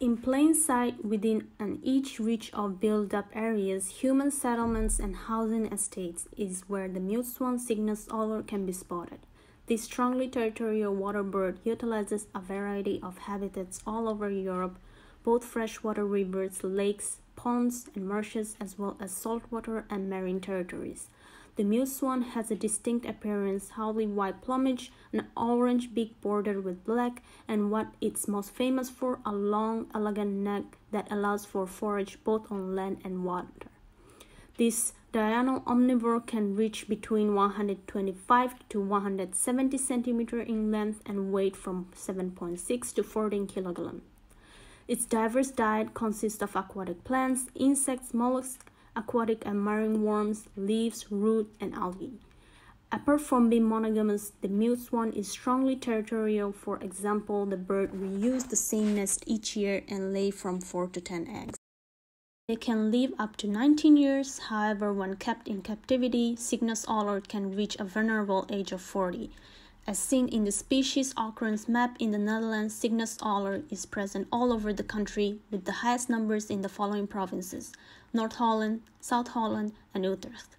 In plain sight within an each reach of built-up areas, human settlements and housing estates is where the mute swan cygnus olor can be spotted. This strongly territorial water bird utilizes a variety of habitats all over Europe, both freshwater rivers, lakes, ponds, and marshes, as well as saltwater and marine territories. The mute swan has a distinct appearance, wholly white plumage, an orange beak bordered with black, and what it's most famous for, a long, elegant neck that allows for forage both on land and water. This diurnal omnivore can reach between 125 to 170 centimeter in length and weight from 7.6 to 14 kilogram. Its diverse diet consists of aquatic plants, insects, mollusks, aquatic and marine worms, leaves, root, and algae. Apart from being monogamous, the mute swan is strongly territorial. For example, the bird reuse the same nest each year and lay from 4 to 10 eggs. They can live up to 19 years, however, when kept in captivity, Cygnus olor can reach a vulnerable age of 40. As seen in the species occurrence map in the Netherlands, Cygnus olor is present all over the country with the highest numbers in the following provinces North Holland, South Holland, and Utrecht.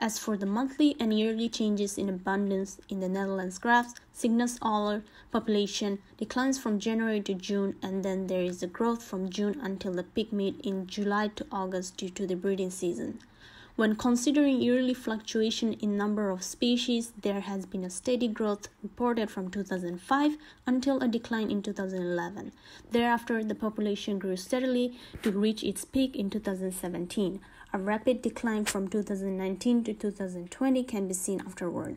As for the monthly and yearly changes in abundance in the Netherlands graphs, Cygnus olor population declines from January to June and then there is a growth from June until the peak mid in July to August due to the breeding season. When considering yearly fluctuation in number of species, there has been a steady growth reported from 2005 until a decline in 2011. Thereafter, the population grew steadily to reach its peak in 2017. A rapid decline from 2019 to 2020 can be seen afterward.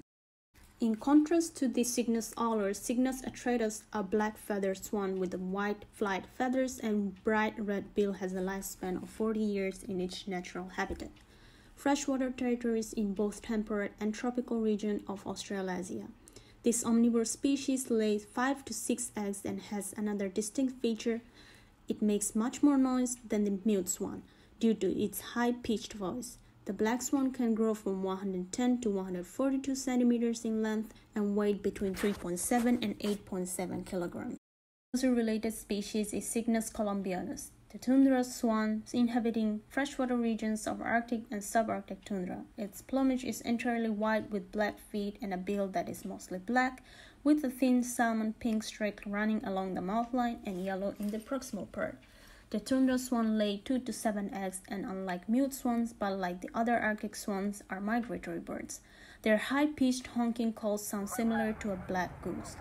In contrast to the Cygnus olor, Cygnus atratus, a black feathered swan with white flight feathers and bright red bill, has a lifespan of 40 years in its natural habitat freshwater territories in both temperate and tropical regions of Australasia. This omnivore species lays 5 to 6 eggs and has another distinct feature. It makes much more noise than the mute swan due to its high-pitched voice. The black swan can grow from 110 to 142 centimeters in length and weigh between 3.7 and 8.7 kilograms. Another related species is Cygnus columbianus. The tundra swan inhabiting freshwater regions of Arctic and subarctic tundra. Its plumage is entirely white with black feet and a bill that is mostly black, with a thin salmon pink streak running along the mouthline and yellow in the proximal part. The tundra swan lay 2 to 7 eggs and unlike mute swans but like the other Arctic swans are migratory birds. Their high-pitched honking calls sound similar to a black goose.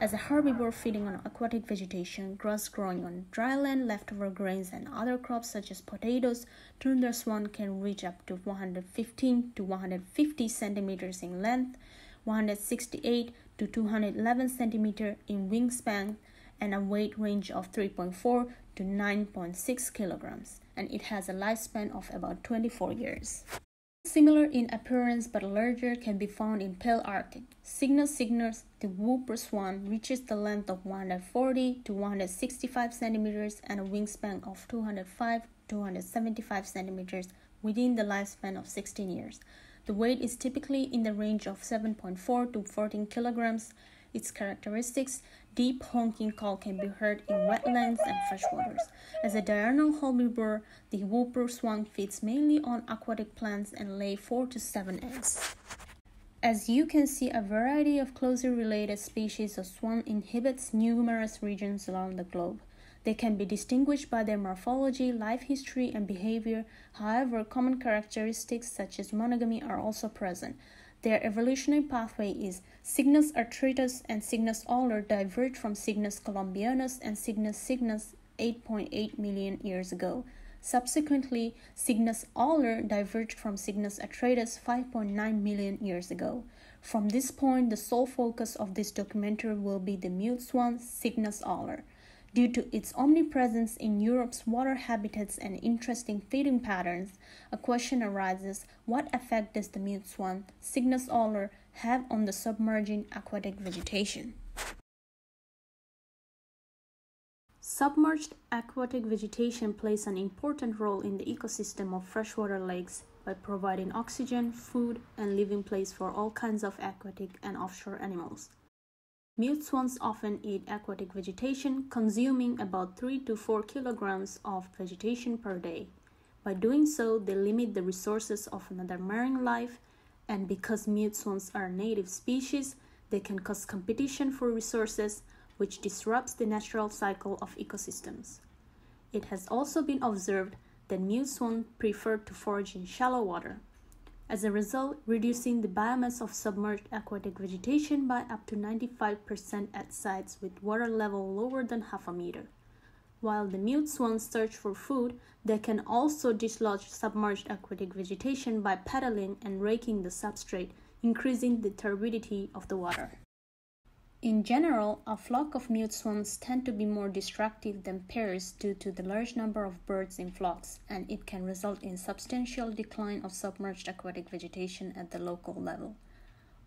As a herbivore feeding on aquatic vegetation, grass growing on dry land, leftover grains, and other crops such as potatoes, tundra swan can reach up to 115 to 150 centimeters in length, 168 to 211 centimeter in wingspan, and a weight range of 3.4 to 9.6 kilograms, and it has a lifespan of about 24 years. Similar in appearance but larger can be found in Palearctic. Cygnus cygnus, the whooper swan, reaches the length of 140 to 165 centimeters and a wingspan of 205 to 275 centimeters within the lifespan of 16 years. The weight is typically in the range of 7.4 to 14 kilograms. Its characteristics Deep honking call can be heard in wetlands and freshwaters. As a diurnal herbivore, the whooper swan feeds mainly on aquatic plants and lay 4 to 7 eggs. As you can see, a variety of closely related species of swan inhabits numerous regions around the globe. They can be distinguished by their morphology, life history, and behavior. However, common characteristics such as monogamy are also present. Their evolutionary pathway is Cygnus atratus and Cygnus olor diverged from Cygnus columbianus and Cygnus cygnus 8.8 million years ago. Subsequently, Cygnus olor diverged from Cygnus atratus 5.9 million years ago. From this point, the sole focus of this documentary will be the mute swan Cygnus olor. Due to its omnipresence in Europe's water habitats and interesting feeding patterns, a question arises what effect does the mute swan, Cygnus olor, have on the submerging aquatic vegetation? Submerged aquatic vegetation plays an important role in the ecosystem of freshwater lakes by providing oxygen, food, and living place for all kinds of aquatic and offshore animals. Mute swans often eat aquatic vegetation, consuming about 3 to 4 kilograms of vegetation per day. By doing so, they limit the resources of another marine life, and because mute swans are native species, they can cause competition for resources, which disrupts the natural cycle of ecosystems. It has also been observed that mute swans prefer to forage in shallow water. As a result, reducing the biomass of submerged aquatic vegetation by up to 95% at sites with water level lower than half a meter. While the mute swans search for food, they can also dislodge submerged aquatic vegetation by paddling and raking the substrate, increasing the turbidity of the water. In general, a flock of mute swans tend to be more destructive than pairs due to the large number of birds in flocks, and it can result in substantial decline of submerged aquatic vegetation at the local level.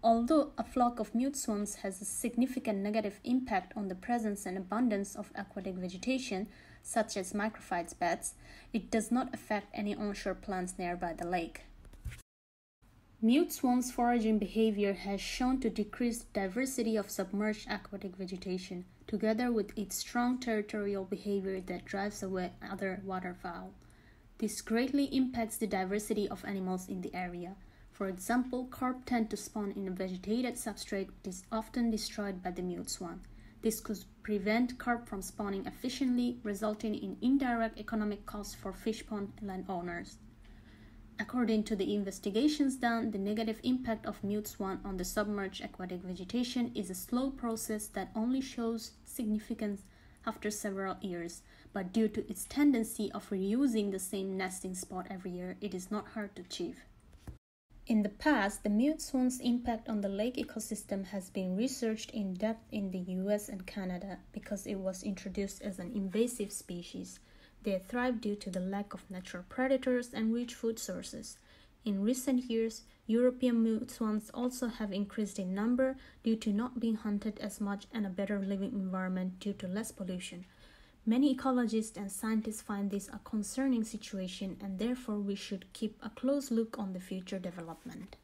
Although a flock of mute swans has a significant negative impact on the presence and abundance of aquatic vegetation, such as macrophytes beds, it does not affect any onshore plants nearby the lake. Mute swans' foraging behavior has shown to decrease diversity of submerged aquatic vegetation, together with its strong territorial behavior that drives away other waterfowl. This greatly impacts the diversity of animals in the area. For example, carp tend to spawn in a vegetated substrate that is often destroyed by the mute swan. This could prevent carp from spawning efficiently, resulting in indirect economic costs for fish pond landowners. According to the investigations done, the negative impact of mute swan on the submerged aquatic vegetation is a slow process that only shows significance after several years, but due to its tendency of reusing the same nesting spot every year, it is not hard to achieve. In the past, the mute swan's impact on the lake ecosystem has been researched in depth in the US and Canada because it was introduced as an invasive species. They thrive due to the lack of natural predators and rich food sources. In recent years, European mute swans also have increased in number due to not being hunted as much and a better living environment due to less pollution. Many ecologists and scientists find this a concerning situation and therefore we should keep a close look on the future development.